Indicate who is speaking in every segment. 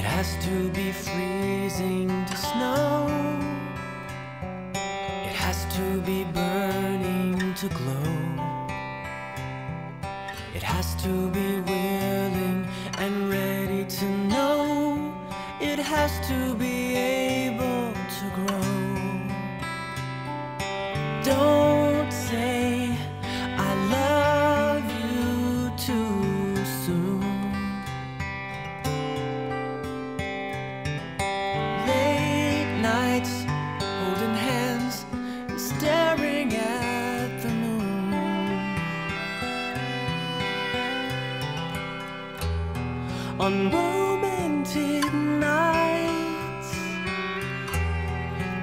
Speaker 1: has to be freezing to snow. It has to be burning to glow. It has to be willing and ready to know. It has to be able to grow. Don't On romantic nights,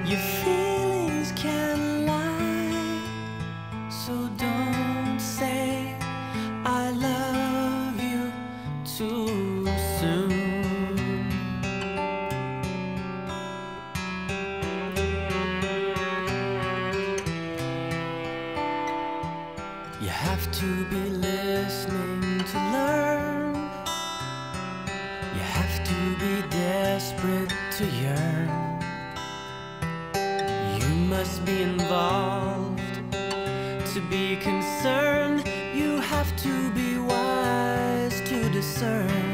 Speaker 1: your feelings can lie. So don't say I love you too soon. You have to be listening to learn. You have to be desperate to yearn. You must be involved to be concerned. You have to be wise to discern.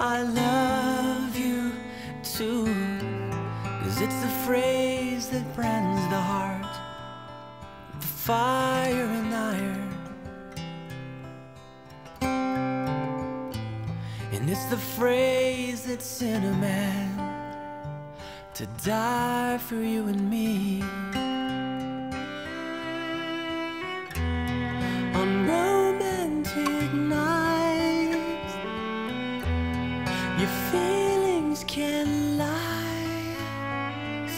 Speaker 1: I love you too. Cause it's the phrase that brands the heart, the fire and iron. And it's the phrase that's in a man to die for you and me. Your feelings can lie.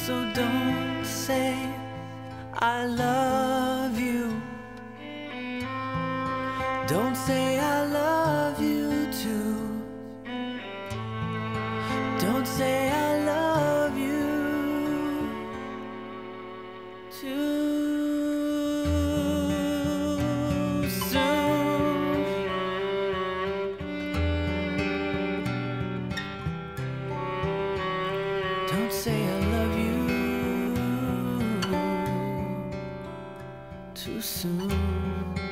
Speaker 1: So don't say I love you. Don't say I love you too. Don't say I love you too too soon.